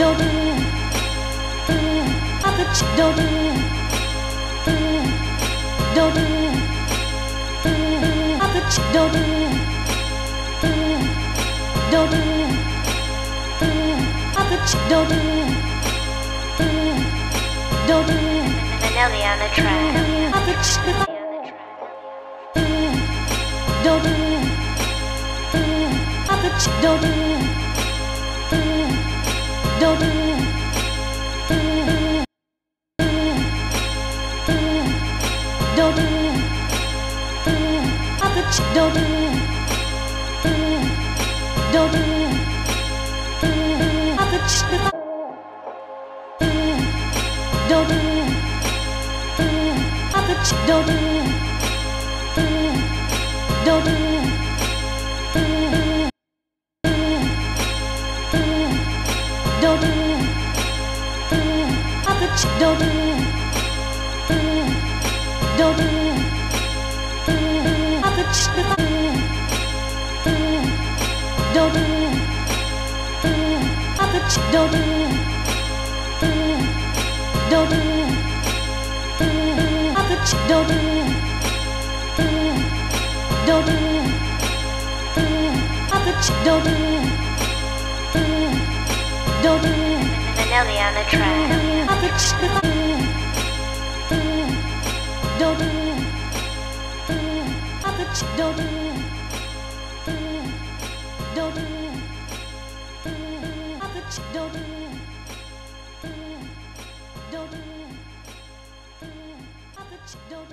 don't do it. I bet don't do it. Don't do it. I bet don't do it. Don't do it. I bet don't do it. Vanelli on the track. Don't do it. I bet don't do don't don't up Vanelli on the track. don't